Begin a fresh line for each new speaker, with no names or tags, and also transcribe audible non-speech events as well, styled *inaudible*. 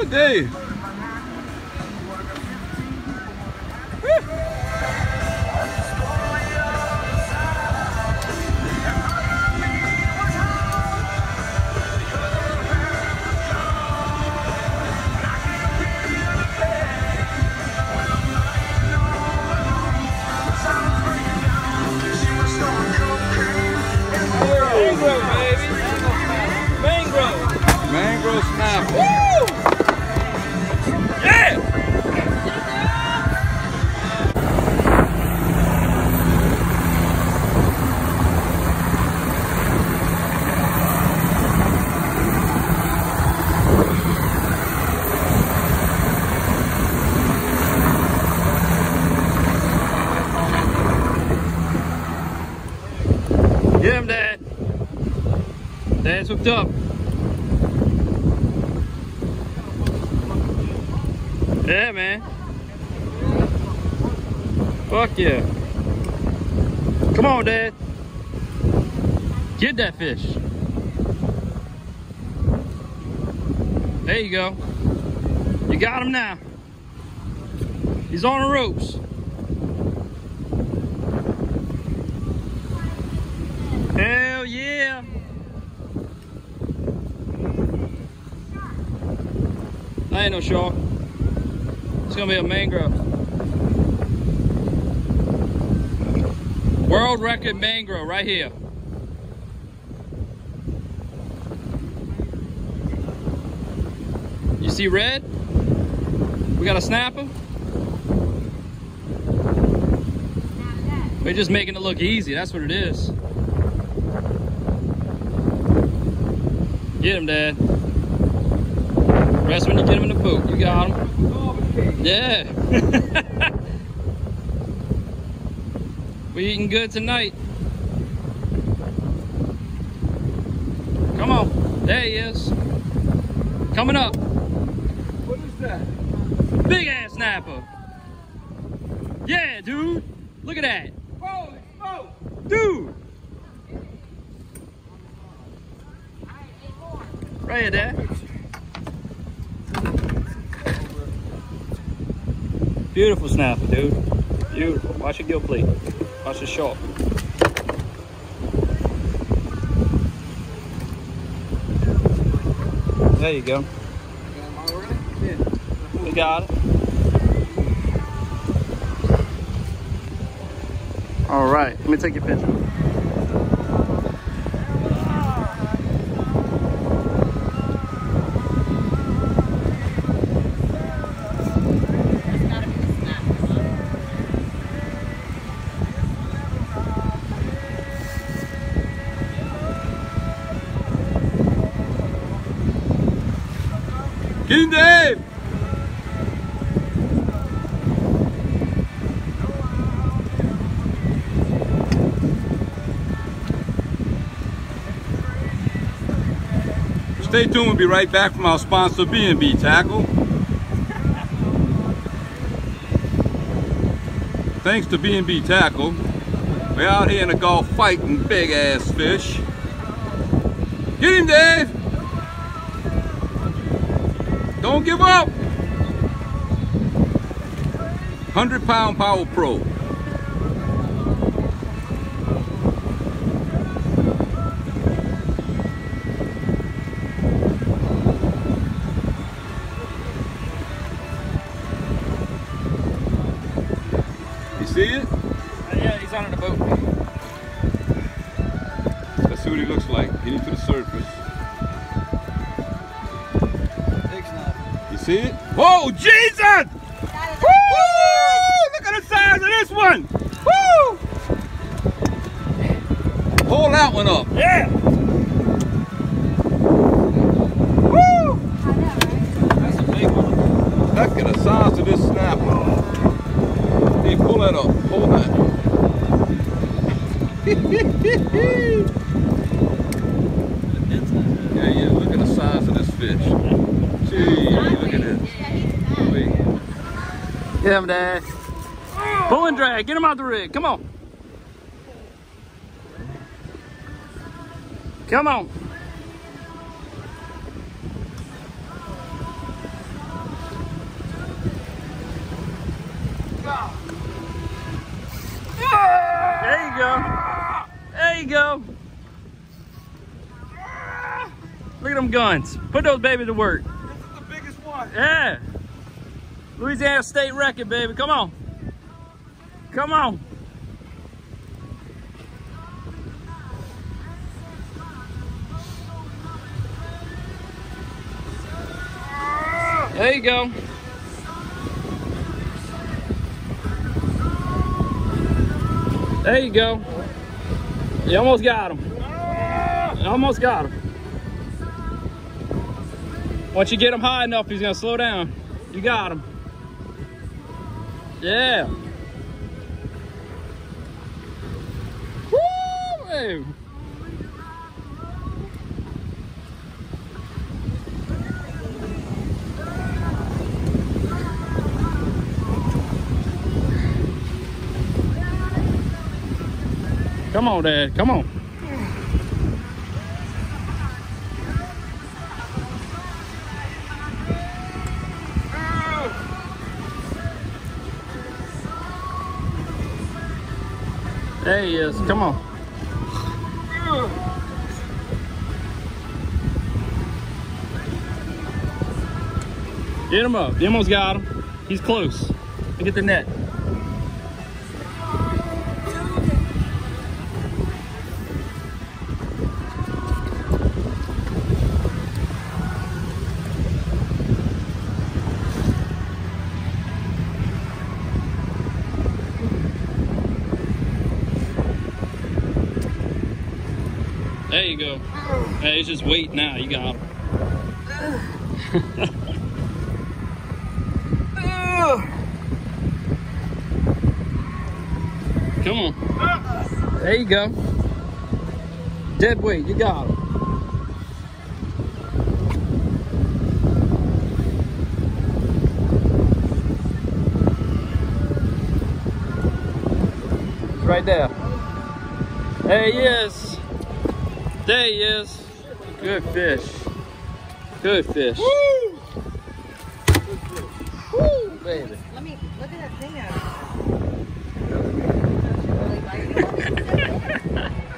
Woo, Dave.
Dad's hooked up. Yeah, man. Fuck yeah. Come on, Dad. Get that fish. There you go. You got him now. He's on the ropes. Hell yeah. Ain't no shark. It's gonna be a mangrove. World record mangrove right here. You see red? We got a snapper. We're just making it look easy. That's what it is. Get him, Dad. Rest when you get him in the boat. You got him. Yeah. *laughs* we eating good tonight. Come on. There he is. Coming up.
What is that?
Big ass snapper. Yeah, dude. Look at that.
Holy smoke!
Dude. Right here, Beautiful snapper, dude. Beautiful. Watch it go, please. Watch the shark. There you go. We got it. All right, let me take your picture.
Dave! Stay tuned, we'll be right back from our sponsor, B&B Tackle. Thanks to B&B Tackle, we're out here in the Gulf fighting big ass fish. Get him, Dave! Don't give up! 100 pound Power Pro. You see it?
Yeah, he's under the boat.
Let's see what he looks like. Get him to the surface. See it? Whoa, Jesus! Woo! Look at the size of this one! Woo! Pull that one up.
Yeah!
Woo!
That's a big one.
Look at the size of this snapper. Hey, pull that up. Pull that. *laughs* yeah, yeah. Look at the size of this fish.
Get him, Dad. Pull and drag. Get him out the rig. Come on. Come on. There you go. There you go. Look at them guns. Put those babies to work. Yeah. Louisiana State record, baby. Come on. Come on. There you go. There you go. You almost got him. You almost got him. Once you get him high enough, he's gonna slow down. You got him. Yeah. Woo! Come on, Dad. Come on. There he is. Come on. Get him up. Almost got him. He's close. Get the net. There you go. Hey, he's just waiting now. You got him. *laughs* Come on. There you go. Dead weight. You got him. Right there. There he is. There he is. Good fish. Good fish.
Woo!
Woo, baby.
Let me look at that thing out. That's really biting.